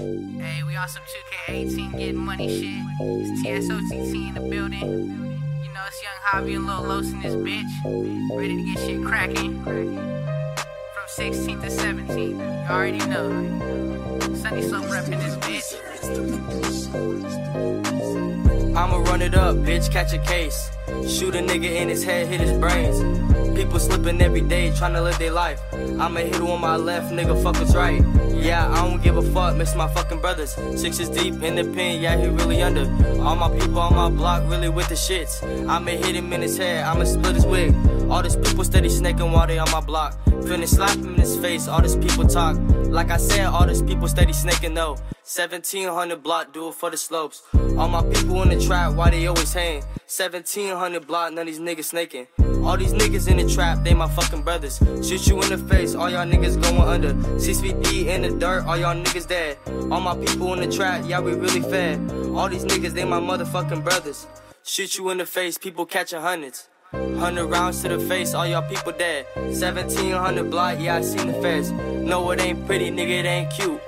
Hey, we on some 2K18 getting money shit. It's TSOTT in the building. You know, it's Young Hobby and Lil Los in this bitch. Ready to get shit cracking. From 16th to 17th. You already know. Sunnyslope reppin' this bitch. I'ma run it up, bitch, catch a case. Shoot a nigga in his head, hit his brains. People slipping every day, trying to live their life. I'ma hit on my left, nigga, fuck what's right. Yeah, I don't give a fuck, miss my fucking brothers. Sixes deep in the pen, yeah, he really under. All my people on my block really with the shits. I'ma hit him in his head, I'ma split his wig. All these people steady snaking while they on my block. Finish slap him in his face, all these people talk. Like I said, all these people steady snaking though. 1700 block, do it for the slopes. All my people in the trap, why they always hang? 1700 block, none of these niggas snaking. All these niggas in the trap, they my fucking brothers. Shoot you in the face, all y'all niggas going under. 6 feet in the dirt, all y'all niggas dead. All my people in the trap, yeah, we really fed. All these niggas, they my motherfucking brothers. Shoot you in the face, people catching hundreds. Hundred rounds to the face, all y'all people dead. 1700 block, yeah, I seen the feds. No, it ain't pretty, nigga, it ain't cute.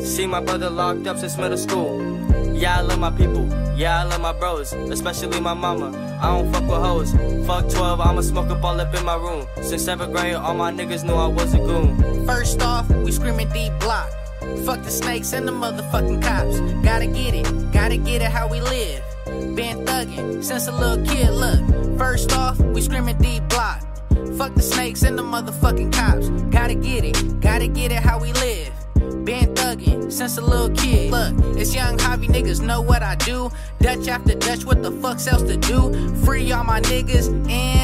See my brother locked up since middle school. Yeah, I love my people. Yeah, I love my bros, especially my mama. I don't fuck with hoes. Fuck 12, I'ma smoke up all up in my room. Since 7th grade, all my niggas knew I was a goon. First off, we screaming deep block. Fuck the snakes and the motherfucking cops. Gotta get it, gotta get it how we live. Been thuggin' since a little kid, look. First off, we screaming deep block. Fuck the snakes and the motherfucking cops. Gotta get it, gotta get it how we live. Been thuggin' since a little kid. Look, it's young hobby niggas know what I do. Dutch after Dutch, what the fuck's else to do? Free all my niggas and.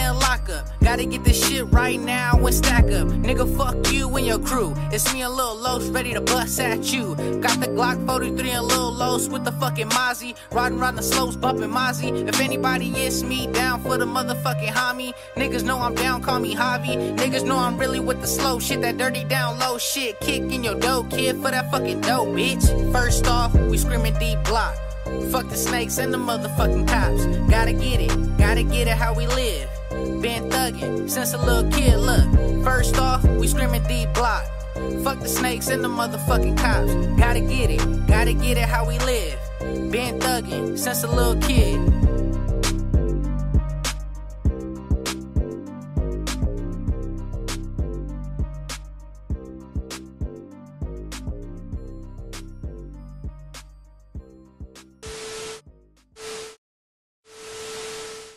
Gotta get this shit right now and stack up. Nigga, fuck you and your crew. It's me and Lil Los ready to bust at you. Got the Glock 43 and Lil Los with the fucking Mozzie. Riding around the slopes, bumping Mozzy. If anybody is me, down for the motherfucking homie. Niggas know I'm down, call me Hobby. Niggas know I'm really with the slow shit, that dirty down low shit. Kicking your dough, kid, for that fucking dough, bitch. First off, we screaming deep block. Fuck the snakes and the motherfucking cops. Gotta get it, gotta get it how we live. Been thuggin' since a little kid, look. First off, we screaming deep block. Fuck the snakes and the motherfucking cops. Gotta get it, gotta get it how we live. Been thuggin' since a little kid.